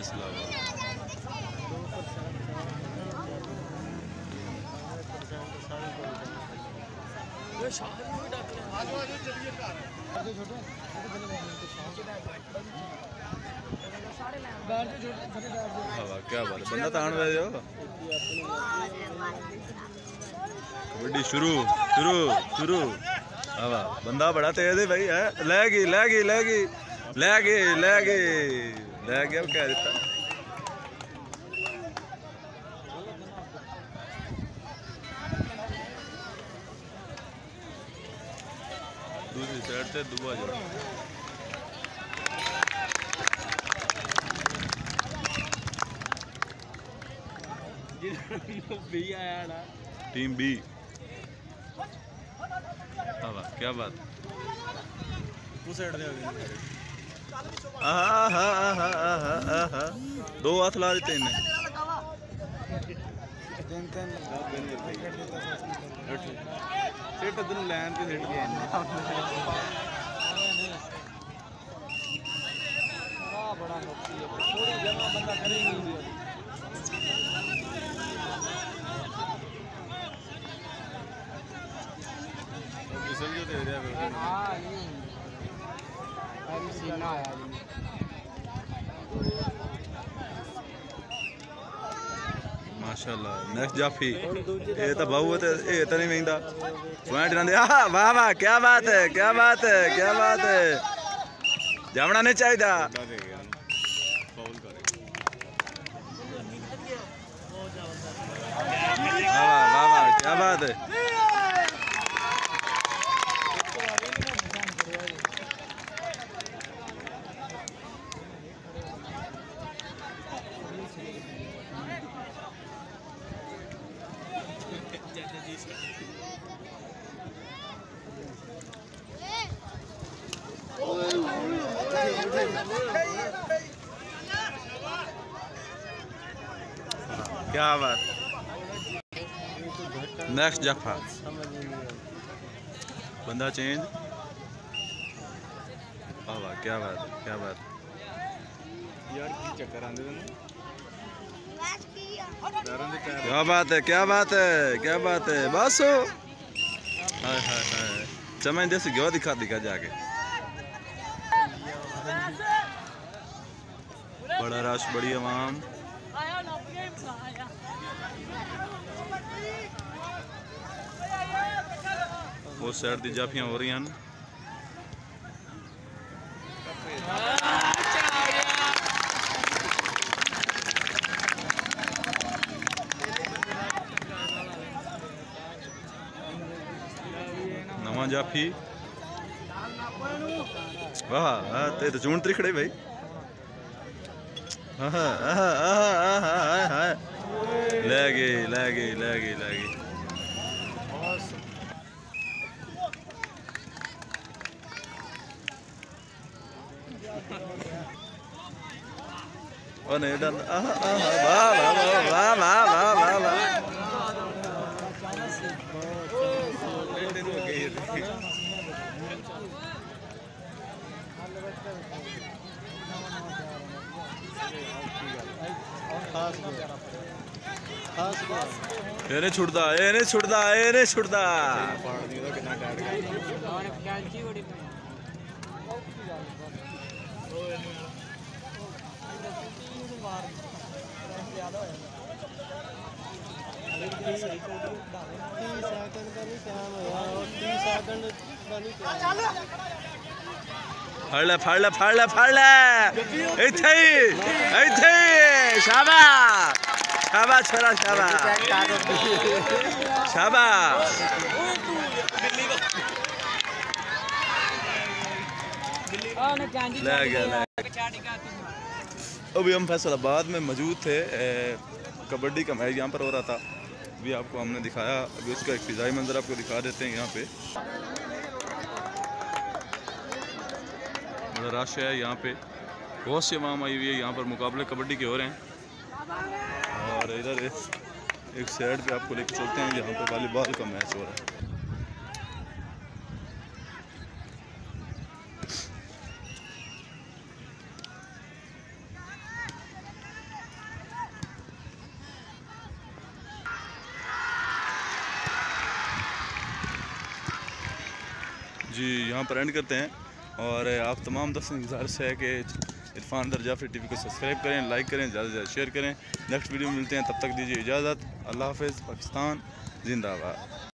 फैसला हुआ क्या बात बंदा तान रहे हो कबड्डी शुरू शुरू शुरू। हवा, बंदा बड़ा तेज है भाई, है। ले गई ले गई ले गई ले गई ले गई ਲੈ ਗਿਆ ਕਹਿ ਦਿੱਤਾ दूसरी साइड से दुआ जाओ टीम बी हवा क्या बात उस साइड दो हाथ ला रहे तीन ਸਿੱਟ ਤੈਨੂੰ ਲੈਣ ਤੇ ਸਿੱਟ ਗਿਆ ਆ ਬੜਾ ਸੌਖੀ ਹੈ ਥੋੜੀ ਜਗ੍ਹਾ ਬੰਦਾ ਕਰੇ ਨਹੀਂ ਸਮਝੋ ਤੇ ਰਿਹਾ ਹਾਂ ਨਹੀਂ ਅਰੇ ਸੀਨਾ ਆਇਆ ਜੀ ਮਾਸ਼ਾਅੱਲਾ ਨੈਕਸਟ ਜਾਫੀ ਇਹ ਤਾਂ ਬਾਹੂ ਤੇ ਇਹ ਤਾਂ ਨਹੀਂ ਵੇਂਦਾ ਪੁਆਇੰਟ ਨਾਲ ਆ ਵਾਹ ਵਾਹ ਕੀ ਬਾਤ ਹੈ ਕੀ ਬਾਤ ਹੈ ਕੀ ਬਾਤ ਹੈ ਜਾਵਣਾ ਨਹੀਂ ਚਾਹੀਦਾ ਵਾਹ ਵਾਹ ਕੀ ਬਾਤ ਹੈ क्या बात। नेक्स्ट जफा बंदा चेंज वाह क्या बात क्या बात। यार की चक्कर आंदे क्या बात है क्या बात है क्या बात है बस हाय हाय हाय। चमन जैसे गवा दिखा दिखा जाके। बड़ा रश बड़ी आवाम। उस साइड दी जाफियाँ हो रही नवा जाफी। વાહ હા તે તો ચૂંટણી ખડે ભાઈ હા હા હા હા હા લે ગઈ લે ગઈ લે ગઈ લે ગઈ અને ડન આહા આહા વાહ વાહ વાહ વાહ વાહ फाड़ फाड़ फाड़ फाड़ इत इत शाबाश शाबाश छोरा शाबाश शाबाश अभी हम फैसलाबाद में मौजूद थे कबड्डी का मैच यहाँ पर हो रहा था। अभी आपको हमने दिखाया अभी उसका एक फिजाई मंजर आपको दिखा देते हैं यहाँ पे। बड़ा रश है यहाँ पे। बहुत सी आवाम आई हुई है यहाँ पर मुकाबले कबड्डी के हो रहे हैं। और इधर एक साइड पे आपको लेकर चलते हैं जहाँ पर वॉलीबॉल का मैच हो रहा है। जी, यहाँ पर एंड करते हैं। और आप तमाम दोस्तों की गुजारिश है कि इरफान दर जाफरी टी को सब्सक्राइब करें लाइक करें, ज़्यादा से ज़्यादा शेयर करें। नेक्स्ट वीडियो में मिलते हैं, तब तक दीजिए इजाज़त। अल्लाह हाफ़ पाकिस्तान, जिंदाबाद।